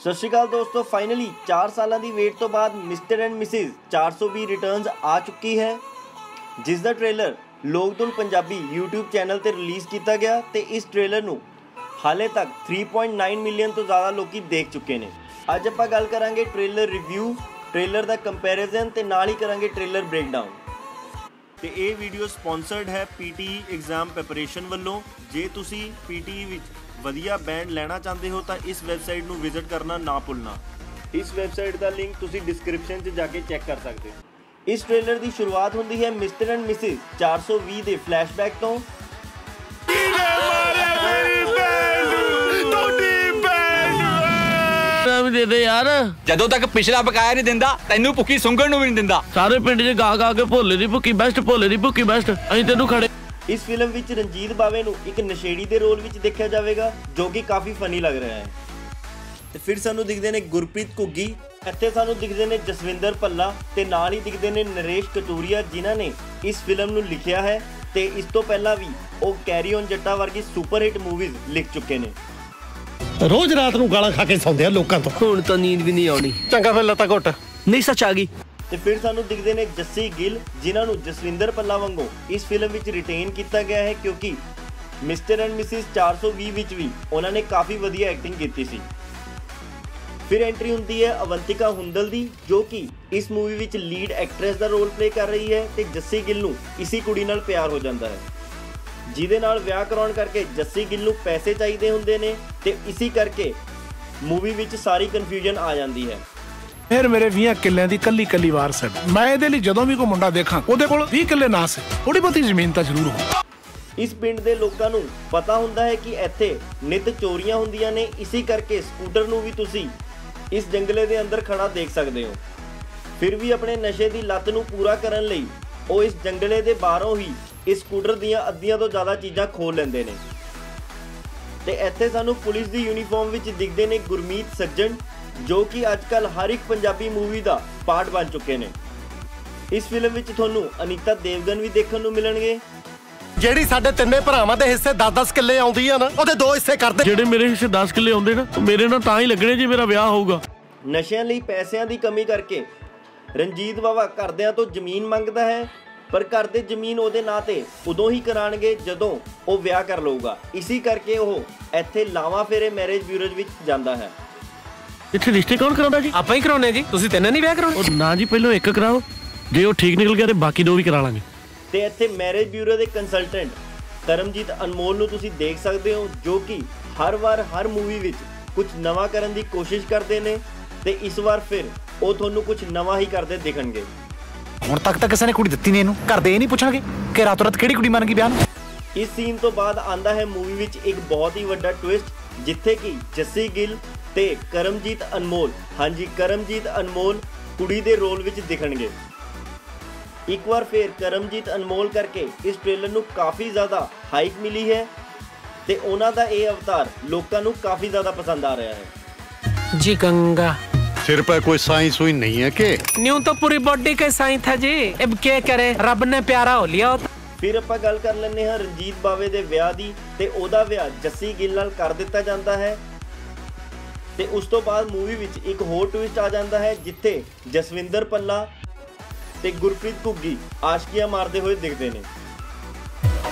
ਸਤਿ ਸ਼੍ਰੀ ਅਕਾਲ ਦੋਸਤੋ ਫਾਈਨਲੀ 4 ਸਾਲਾਂ ਦੀ ਵੇਟ ਤੋਂ ਬਾਅਦ ਮਿਸਟਰ ਐਂਡ ਮਿਸਿਸ 420 ਰਿਟਰਨਸ ਆ ਚੁੱਕੀ ਹੈ। ਜਿਸ ਦਾ ਟ੍ਰੇਲਰ ਲੋਕਦੁਲ ਪੰਜਾਬੀ YouTube ਚੈਨਲ ਤੇ ਰਿਲੀਜ਼ ਕੀਤਾ ਗਿਆ ਤੇ ਇਸ ਟ੍ਰੇਲਰ ਨੂੰ ਹਾਲੇ ਤੱਕ 3.9 ਮਿਲੀਅਨ ਤੋਂ ਜ਼ਿਆਦਾ ਲੋਕੀ ਦੇਖ ਚੁੱਕੇ ਨੇ। ਅੱਜ ਆਪਾਂ ਗੱਲ ਕਰਾਂਗੇ ਟ੍ਰੇਲਰ ਰਿਵਿਊ ਟ੍ਰੇਲਰ ਦਾ ਕੰਪੈਰੀਜ਼ਨ ਤੇ ਨਾਲ ਹੀ ਕਰਾਂਗੇ ਟ੍ਰੇਲਰ ਬ੍ਰੇਕਡਾਊਨ ਤੇ ਇਹ ਵੀਡੀਓ ਸਪਾਂਸਰਡ ਹੈ ਪੀਟੀ ਐਗਜ਼ਾਮ ਪ੍ਰੈਪਰੇਸ਼ਨ ਵੱਲੋਂ। ਜੇ ਤੁਸੀਂ ਪੀਟੀ ਵਿੱਚ ਵਧੀਆ ਬੈਂਡ ਲੈਣਾ ਚਾਹੁੰਦੇ ਹੋ ਤਾਂ ਇਸ ਵੈਬਸਾਈਟ ਨੂੰ ਵਿਜ਼ਿਟ ਕਰਨਾ ਨਾ ਭੁੱਲਣਾ। ਇਸ ਵੈਬਸਾਈਟ ਦਾ ਲਿੰਕ ਤੁਸੀਂ ਡਿਸਕ੍ਰਿਪਸ਼ਨ 'ਚ ਜਾ ਕੇ ਚੈੱਕ ਕਰ ਸਕਦੇ ਹੋ। ਇਸ ਟ੍ਰੇਲਰ ਦੀ ਸ਼ੁਰੂਆਤ ਹੁੰਦੀ ਹੈ ਮਿਸਟਰ ਐਂਡ ਮਿਸਿਸ 420 ਦੇ ਫਲੈਸ਼ਬੈਕ ਤੋਂ। ਦੇ ਦੇ ਯਾਰ। ਜਦੋਂ ਤੱਕ ਪਿਛਲਾ ਬਕਾਇਆ ਨਹੀਂ ਦਿੰਦਾ ਤੈਨੂੰ ਭੁੱਖੀ ਸੁੰਗਣ ਨੂੰ ਵੀ ਨਹੀਂ ਦਿੰਦਾ। ਸਾਰੇ ਪਿੰਡ 'ਚ ਗਾ ਗਾ ਕੇ ਭੋਲੇ ਦੀ ਭੁੱਕੀ ਬੈਸਟ ਭੋਲੇ ਦੀ ਭੁੱਕੀ ਬੈਸਟ ਅਸੀਂ ਤੈਨੂੰ ਖੜੇ ਇਸ ਫਿਲਮ ਵਿੱਚ ਰਣਜੀਤ ਬਾਵੇ ਨੂੰ ਇੱਕ ਨਸ਼ੇੜੀ ਦੇ ਰੋਲ ਵਿੱਚ ਦੇਖਿਆ ਜਾਵੇਗਾ ਜੋ ਕਿ ਕਾਫੀ ਫਨੀ ਲੱਗ ਰਿਹਾ ਹੈ। ਤੇ ਫਿਰ ਸਾਨੂੰ ਦਿਖਦੇ ਨੇ ਗੁਰਪ੍ਰੀਤ ਘੁੱਗੀ। ਇੱਥੇ ਸਾਨੂੰ ਦਿਖਦੇ ਨੇ ਜਸਵਿੰਦਰ ਪੱਲਾ ਤੇ ਨਾਲ ਹੀ ਦਿਖਦੇ ਨੇ ਨਰੇਸ਼ ਕਟੂਰੀਆ ਜਿਨ੍ਹਾਂ ਨੇ ਇਸ ਫਿਲਮ ਨੂੰ ਲਿਖਿਆ ਹੈ ਤੇ ਇਸ ਤੋਂ ਪਹਿਲਾਂ ਵੀ ਉਹ ਕੈਰੀ ਔਨ ਜੱਟਾ ਵਰਗੀ ਸੁਪਰ ਹਿੱਟ ਮੂਵੀਜ਼ ਲਿਖ ਚੁੱਕੇ ਨੇ। ਰੋਜ਼ ਰਾਤ ਨੂੰ ਗਾਲਾਂ ਖਾ ਕੇ ਸੌਂਦੇ ਆ ਲੋਕਾਂ ਤੋਂ। ਹੁਣ ਤਾਂ ਨੀਂਦ ਵੀ ਨਹੀਂ ਆਉਣੀ। ਚੰਗਾ ਫਿਰ ਲੱਤਾਂ ਘੁੱਟ। ਨਹੀਂ ਸੱਚ ਆ ਗਈ। ਤੇ ਫਿਰ ਸਾਨੂੰ ਦਿਖਦੇ ਨੇ ਜੱਸੀ ਗਿੱਲ, ਜਿਨ੍ਹਾਂ ਨੂੰ ਜਸਵਿੰਦਰ ਪੱਲਾ ਵਾਂਗੂ ਇਸ ਫਿਲਮ ਵਿੱਚ ਰਿਟੇਨ ਕੀਤਾ ਗਿਆ ਹੈ ਕਿਉਂਕਿ ਮਿਸਟਰ ਐਂਡ ਮਿਸਿਸ 420 ਵਿੱਚ ਵੀ ਉਹਨਾਂ ਨੇ ਕਾਫੀ ਵਧੀਆ ਐਕਟਿੰਗ ਕੀਤੀ ਸੀ। ਫਿਰ ਐਂਟਰੀ ਹੁੰਦੀ ਹੈ ਅਵੰਤਿਕਾ ਹੁੰਦਲ ਦੀ, ਜੋ ਕਿ ਇਸ ਮੂਵੀ ਵਿੱਚ ਲੀਡ ਐਕਟ੍ਰੈਸ ਦਾ ਰੋਲ ਪਲੇ ਕਰ ਰਹੀ ਹੈ ਤੇ ਜੱਸੀ ਗਿੱਲ ਨੂੰ ਇਸੀ ਕੁੜੀ ਨਾਲ ਪਿਆਰ ਹੋ ਜਾਂਦਾ ਹੈ। ਜਿਹਦੇ ਨਾਲ ਵਿਆਹ ਕਰਾਉਣ ਕਰਕੇ ਜੱਸੀ ਗਿੱਲ ਨੂੰ ਪੈਸੇ ਚਾਹੀਦੇ ਹੁੰਦੇ ਨੇ ਤੇ ਇਸੀ ਕਰਕੇ ਮੂਵੀ ਵਿੱਚ ਸਾਰੀ ਕਨਫਿਊਜ਼ਨ ਆ ਜਾਂਦੀ ਹੈ। ਫਿਰ ਮੇਰੇ 20 ਕਿੱਲਿਆਂ ਦੀ ਕੱਲੀ ਕੱਲੀ ਵਾਰ ਸੜ ਮੈਂ ਇਹਦੇ ਲਈ ਜਦੋਂ ਵੀ ਕੋਈ ਮੁੰਡਾ ਦੇਖਾਂ, ਉਹਦੇ ਕੋਲ 20 ਕਿੱਲੇ ਨਾ ਸੇ। ਥੋੜੀ ਬਹੁਤੀ ਜ਼ਮੀਨ ਤਾਂ ਜ਼ਰੂਰ ਹੋ ਇਸ ਪਿੰਡ ਦੇ ਲੋਕਾਂ ਨੂੰ ਪਤਾ ਹੁੰਦਾ ਹੈ ਕਿ ਇੱਥੇ ਨਿਤ ਚੋਰੀਆਂ ਹੁੰਦੀਆਂ ਨੇ, ਇਸੇ ਕਰਕੇ ਸਕੂਟਰ ਨੂੰ ਵੀ ਤੁਸੀਂ ਇਸ ਜੰਗਲੇ ਦੇ ਅੰਦਰ ਖੜਾ ਦੇਖ ਸਕਦੇ ਹੋ। ਫਿਰ ਵੀ ਆਪਣੇ ਨਸ਼ੇ ਦੀ ਲੱਤ ਨੂੰ ਪੂਰਾ ਕਰਨ ਲਈ ਉਹ ਇਸ ਜੰਗਲੇ ਦੇ ਬਾਹਰੋਂ ਹੀ ਇਸ ਸਕੂਟਰ ਦੀਆਂ ਅੱਧੀਆਂ ਤੋਂ ਜ਼ਿਆਦਾ ਚੀਜ਼ਾਂ ਖੋਲ ਲੈਂਦੇ ਨੇ। ਤੇ ਇੱਥੇ ਸਾਨੂੰ ਪੁਲਿਸ ਦੀ ਯੂਨੀਫਾਰਮ ਵਿੱਚ ਦਿਖਦੇ ਨੇ ਗੁਰਮੀਤ ਸੱਜਣ ਜੋ ਕਿ ਅੱਜਕੱਲ ਹਰ ਇੱਕ ਪੰਜਾਬੀ ਮੂਵੀ ਦਾ ਪਾਰਟ ਬਣ ਚੁੱਕੇ ਨੇ। ਇਸ ਫਿਲਮ ਵਿੱਚ ਤੁਹਾਨੂੰ ਅਨੀਤਾ ਦੇਵਗਨ ਵੀ ਦੇਖਣ ਨੂੰ ਮਿਲਣਗੇ। ਜਿਹੜੀ ਸਾਡੇ ਤਿੰਨੇ ਭਰਾਵਾਂ ਦੇ ਹਿੱਸੇ 10-10 ਕਿੱਲੇ ਆਉਂਦੀ ਆ ਨਾ ਉਹਦੇ ਦੋ ਹਿੱਸੇ ਕਰ ਦੇ ਜਿਹੜੇ ਮੇਰੇ ਹਿੱਸੇ 10 ਕਿੱਲੇ ਆਉਂਦੇ ਨਾ ਮੇਰੇ ਨਾਲ ਤਾਂ ਹੀ ਲੱਗਣੇ ਜੇ ਮੇਰਾ ਵਿਆਹ ਹੋਊਗਾ। ਨਸ਼ਿਆਂ ਲਈ ਪੈਸਿਆਂ ਦੀ ਕਮੀ ਕਰਕੇ ਰਣਜੀਤ ਬਾਵਾ ਘਰਦਿਆਂ ਤੋਂ ਜ਼ਮੀਨ ਮੰਗਦਾ ਹੈ ਪਰ ਘਰ ਦੇ ਜ਼ਮੀਨ ਉਹਦੇ ਨਾਂ ਤੇ ਉਦੋਂ ਹੀ ਕਰਾਣਗੇ ਜਦੋਂ ਉਹ ਵਿਆਹ ਕਰ ਲਊਗਾ। ਇਸੇ ਕਰਕੇ ਉਹ ਇੱਥੇ ਲਾਵਾਂ ਫੇਰੇ ਮੈਰਿਜ ਬਿਊਰੋ ਵਿੱਚ ਜਾਂਦਾ ਹੈ। ਇੱਥੇ ਰਿਸ਼ਤੇ ਕੌਣ ਕਰਾਉਂਦਾ ਜੀ? ਆਪਾਂ ਹੀ ਕਰਾਉਣੇ ਜੀ। ਤੁਸੀਂ ਤਿੰਨੇ ਨਹੀਂ ਵਿਆਹ ਕਰਾਉਣੇ? ਉਹ ਨਾ ਜੀ ਪਹਿਲਾਂ ਇੱਕ ਕਰਾਓ। ਜੇ ਉਹ ਠੀਕ ਨਿਕਲ ਗਿਆ ਤੇ ਬਾਕੀ ਦੋ ਵੀ ਕਰਾ ਲਾਂਗੇ। ਤੇ ਇੱਥੇ ਮੈਰਿਜ ਬਿਊਰੋ ਦੇ ਕੰਸਲਟੈਂਟ ਕਰਮਜੀਤ ਅਨਮੋਲ ਨੂੰ ਤੁਸੀਂ ਦੇਖ ਸਕਦੇ ਹੋ ਜੋ ਕਿ ਹਰ ਵਾਰ ਹਰ ਮੂਵੀ ਵਿੱਚ ਕੁਝ ਨਵਾਂ ਕਰਨ ਦੀ ਕੋਸ਼ਿਸ਼ ਕਰਦੇ ਨੇ ਤੇ ਇਸ ਵਾਰ ਫਿਰ ਉਹ ਤੁਹਾਨੂੰ ਕੁਝ ਨਵਾਂ ਹੀ ਕਰਦੇ ਦਿਖਣਗੇ। ਹੁਣ ਤੱਕ ਤਾਂ ਕਿਸੇ ਨੇ ਕੁੜੀ ਦਿੱਤੀ ਨਹੀਂ ਇਹਨੂੰ। ਘਰ ਦੇ ਇਹ ਨਹੀਂ ਪੁੱਛਣਗੇ ਕਿ ਰਾਤੋਂ ਰਾਤ ਕਿਹੜੀ ਕੁੜੀ ਮੰਨ ਗਈ ਵਿਆਹ ਨੂੰ? ਇਸ ਸੀਨ ਤੋਂ ਬਾਅਦ ਆਂਦਾ ਹੈ ਮੂਵੀ ਵਿੱਚ ਇੱਕ ਬਹੁਤ ਹੀ ਵੱਡਾ ਟਵਿਸਟ ਜਿੱਥੇ ਕਿ ਜੱਸੀ ਗਿੱਲ ਤੇ ਕਰਮਜੀਤ ਅਨਮੋਲ ਹਾਂਜੀ ਕਰਮਜੀਤ ਅਨਮੋਲ ਕੁੜੀ ਦੇ ਰੋਲ ਵਿੱਚ ਦਿਖਣਗੇ ਇੱਕ ਵਾਰ ਫੇਰ ਕਰਮਜੀਤ ਅਨਮੋਲ ਕਰਕੇ ਇਸ ਟ੍ਰੇਲਰ ਨੂੰ ਕਾਫੀ ਜ਼ਿਆਦਾ ਹਾਈਪ ਮਿਲੀ ਹੈ ਤੇ ਉਹਨਾਂ ਦਾ ਇਹ ਅਵਤਾਰ ਲੋਕਾਂ ਨੂੰ ਕਾਫੀ ਜ਼ਿਆਦਾ ਪਸੰਦ ਆ ਰਿਹਾ ਹੈ जी गंगा सिर पर कोई साई सुई नहीं है के न्यू तो पूरी बॉडी के साई था जी अब क्या करे रब ने प्यारा हो लिया होता ਫਿਰ ਆਪਾਂ ਗੱਲ ਕਰ ਲੈਂਦੇ ਹਾਂ ਰਣਜੀਤ ਬਾਵੇ ਦੇ ਵਿਆਹ ਦੀ ਤੇ ਉਹਦਾ ਵਿਆਹ ਜੱਸੀ ਗਿੱਲ ਨਾਲ ਕਰ ਦਿੱਤਾ ਜਾਂਦਾ ਹੈ ਤੇ ਉਸ ਤੋਂ ਬਾਅਦ ਮੂਵੀ ਵਿੱਚ ਇੱਕ ਹੋਰ ਟਵਿਸਟ ਆ ਜਾਂਦਾ ਹੈ ਜਿੱਥੇ ਜਸਵਿੰਦਰ ਪੱਲਾ ਤੇ ਗੁਰਪ੍ਰੀਤ ਘੁੱਗੀ ਆਸ਼ਕੀਆਂ ਮਾਰਦੇ ਹੋਏ ਦਿਖਦੇ ਨੇ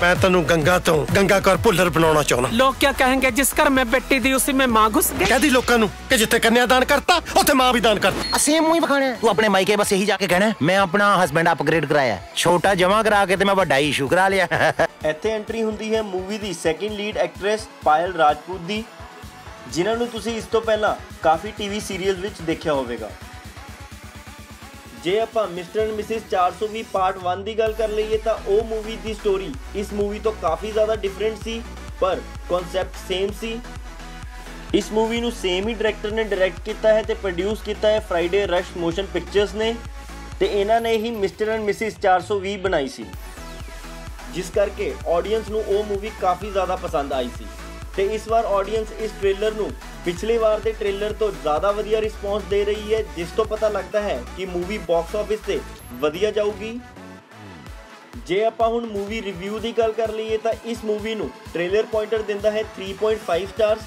ਮੈਂ ਤੈਨੂੰ ਗੰਗਾ ਤੋਂ ਗੰਗਾ ਕਰ ਭੁੱਲਰ ਬਣਾਉਣਾ ਚਾਹੁੰਦਾ लोग क्या कहेंगे जिस घर में बेटी थी उसी में माँ घुस गई ਕਹਦੀ ਲੋਕਾਂ ਨੂੰ ਕਿ ਜਿੱਥੇ ਕੰਨਿਆਦਾਨ ਕਰਤਾ ਉੱਥੇ ਮਾਂ ਵੀ ਦਾਨ ਕਰ ਸੇਮ ਮੂੰਹ ਹੀ ਵਿਖਾਣਾ ਹੈ। ਤੂੰ ਆਪਣੇ ਮਾਈਕੇ ਬਸ ਇਹੀ ਜਾ ਕੇ ਕਹਿਣਾ ਹੈ, ਮੈਂ ਆਪਣਾ ਹਸਬੰਡ ਅਪਗ੍ਰੇਡ ਕਰਾਇਆ ਹੈ। ਛੋਟਾ ਜਮਾ ਕਰਾ ਕੇ ਤੇ ਮੈਂ ਵੱਡਾ ਇਸ਼ੂ ਕਰਾ ਲਿਆ ਇੱਥੇ ਐਂਟਰੀ ਹੁੰਦੀ ਹੈ ਮੂਵੀ ਦੀ second lead actress Payal Rajput ਦੀ ਜਿਨ੍ਹਾਂ ਨੂੰ ਤੁਸੀਂ ਇਸ ਤੋਂ ਪਹਿਲਾਂ ਕਾਫੀ ਟੀਵੀ ਸੀਰੀਅਲ ਵਿੱਚ ਦੇਖਿਆ ਹੋਵੇਗਾ। ਜੇ ਆਪਾਂ ਮਿਸਟਰ ਐਂਡ ਮਿਸਿਸ 420 ਪਾਰਟ 1 ਦੀ ਗੱਲ ਕਰ ਲਈਏ ਤਾਂ ਉਹ ਮੂਵੀ ਦੀ ਸਟੋਰੀ ਇਸ ਮੂਵੀ ਤੋਂ ਕਾਫੀ ਜ਼ਿਆਦਾ ਡਿਫਰੈਂਟ ਸੀ, ਪਰ ਕਨਸੈਪਟ ਸੇਮ ਸੀ। ਇਸ ਮੂਵੀ ਨੂੰ ਸੇਮ ਹੀ ਡਾਇਰੈਕਟਰ ਨੇ ਡਾਇਰੈਕਟ ਕੀਤਾ ਹੈ ਤੇ ਪ੍ਰੋਡਿਊਸ ਕੀਤਾ ਹੈ ਫਰਾਈਡੇ ਰਸ਼ ਮੋਸ਼ਨ ਪਿਕਚਰਸ ਨੇ ਤੇ ਇਹਨਾਂ ਨੇ ਹੀ ਮਿਸਟਰ ਐਂਡ ਮਿਸਿਸ 420 ਬਣਾਈ ਸੀ। ਜਿਸ ਕਰਕੇ ਆਡੀਅנס ਨੂੰ ਉਹ ਮੂਵੀ ਕਾਫੀ ਜ਼ਿਆਦਾ ਪਸੰਦ ਆਈ ਸੀ। ਤੇ ਇਸ ਵਾਰ ਆਡੀਅנס ਇਸ ਟ੍ਰੇਲਰ ਨੂੰ ਪਿਛਲੇ ਵਾਰ ਦੇ ਟ੍ਰੇਲਰ ਤੋਂ ਜ਼ਿਆਦਾ ਵਧੀਆ ਰਿਸਪੌਂਸ ਦੇ ਰਹੀ ਹੈ, ਜਿਸ ਤੋਂ ਪਤਾ ਲੱਗਦਾ ਹੈ ਕਿ ਮੂਵੀ ਬਾਕਸ ਆਫਿਸ ਤੇ ਵਧੀਆ ਜਾਊਗੀ। ਜੇ ਆਪਾਂ ਹੁਣ ਮੂਵੀ ਰਿਵਿਊ ਦੀ ਗੱਲ ਕਰ ਲਈਏ ਤਾਂ ਇਸ ਮੂਵੀ ਨੂੰ ਟ੍ਰੇਲਰ ਪੁਆਇੰਟਰ ਦਿੰਦਾ ਹੈ 3.5 ਸਟਾਰਸ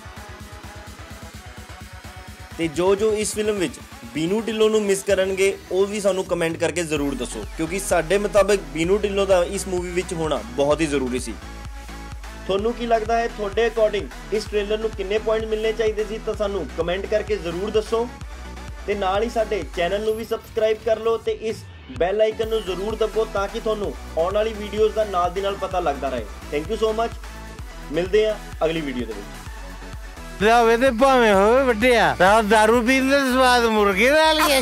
ਤੇ ਜੋ ਜੋ ਇਸ ਫਿਲਮ ਵਿੱਚ ਬੀਨੂ ਢਿੱਲੋਂ ਨੂੰ ਮਿਸ ਕਰਨਗੇ, ਉਹ ਵੀ ਸਾਨੂੰ ਕਮੈਂਟ ਕਰਕੇ ਜ਼ਰੂਰ ਦੱਸੋ, ਕਿਉਂਕਿ ਸਾਡੇ ਮੁਤਾਬਕ ਬੀਨੂ ਢਿੱਲੋਂ ਦਾ ਇਸ ਮੂਵੀ ਵਿੱਚ ਹੋਣਾ ਬਹੁਤ ਹੀ ਜ਼ਰੂਰੀ ਸੀ। ਤੁਹਾਨੂੰ ਕੀ ਲੱਗਦਾ ਹੈ, ਤੁਹਾਡੇ ਅਕੋਰਡਿੰਗ ਇਸ ਟ੍ਰੇਲਰ ਨੂੰ ਕਿੰਨੇ ਪੁਆਇੰਟ ਮਿਲਣੇ ਚਾਹੀਦੇ ਸੀ? ਤਾਂ ਸਾਨੂੰ ਕਮੈਂਟ ਕਰਕੇ ਜ਼ਰੂਰ ਦੱਸੋ। ਤੇ ਨਾਲ ਹੀ ਸਾਡੇ ਚੈਨਲ ਨੂੰ ਵੀ ਸਬਸਕ੍ਰਾਈਬ ਕਰ ਲਓ ਤੇ ਇਸ ਬੈਲ ਆਈਕਨ ਨੂੰ ਜ਼ਰੂਰ ਦਬਾਓ ਤਾਂ ਕਿ ਤੁਹਾਨੂੰ ਆਉਣ ਵਾਲੀ ਵੀਡੀਓਜ਼ ਦਾ ਨਾਲ ਦੀ ਨਾਲ ਪਤਾ ਲੱਗਦਾ ਰਹੇ। ਥੈਂਕ ਯੂ ਸੋ ਮੱਚ ਮਿਲਦੇ ਹਾਂ ਅਗਲੀ ਵੀਡੀਓ ਦੇ ਵਿੱਚ। ਰਾਵੇ ਤੇ ਭਾਵੇਂ ਹੋਵੇ ਵੱਡਿਆ ਤਾਂ ਦਾਰੂ ਪੀਣ ਦਾ ਸਵਾਦ ਮੁਰਗੇ ਦਾ ਲਿਆ